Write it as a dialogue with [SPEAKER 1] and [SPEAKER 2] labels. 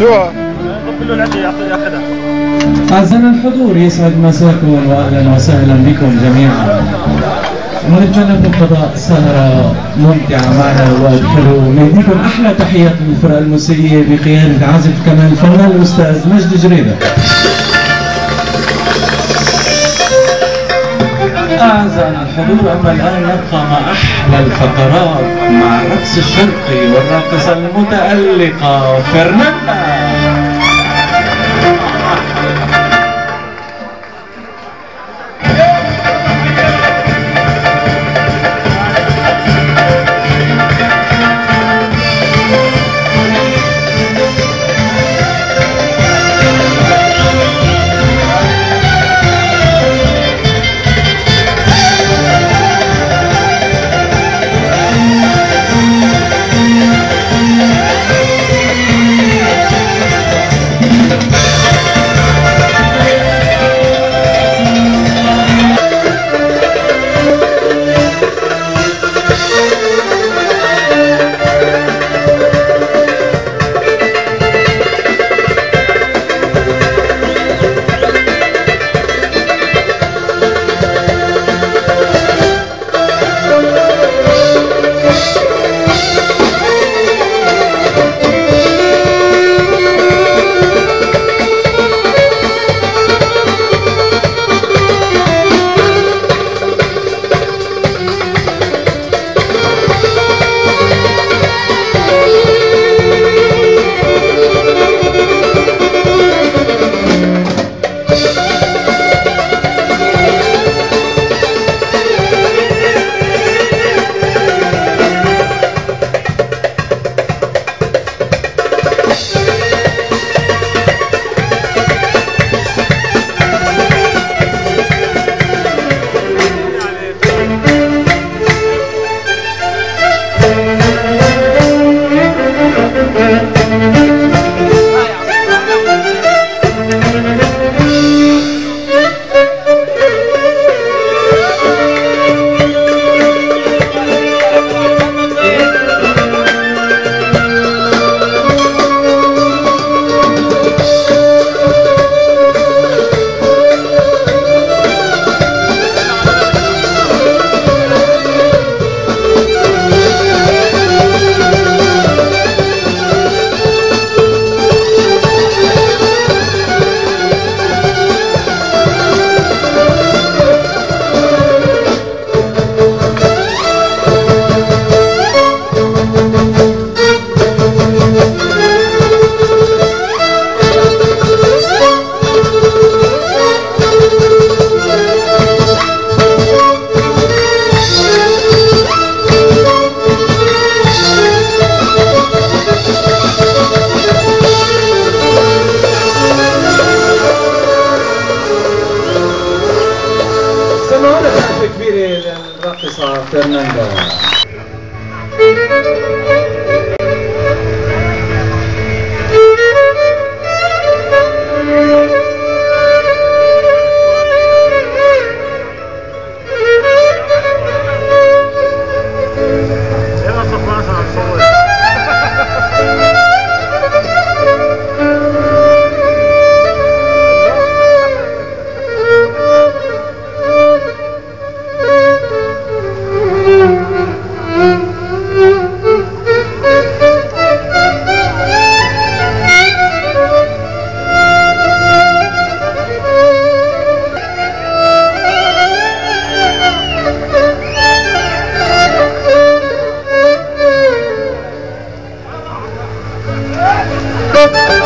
[SPEAKER 1] شو؟
[SPEAKER 2] أعزائنا الحضور يسعد مساكم وأهلا وسهلا بكم جميعا. ونتمنى لكم قضاء سهرة ممتعة معنا ووقت حلو نديكم أحلى تحيات الفرقة الموسيقية بقيادة عازف كمان الفنان الأستاذ مجدي جريدة. أعزائنا الحضور أما الآن نبقى مع أحلى الفقرات مع الرقص الشرقي والراقصة المتألقة فرناندا.
[SPEAKER 3] Fernando.
[SPEAKER 4] Thank you.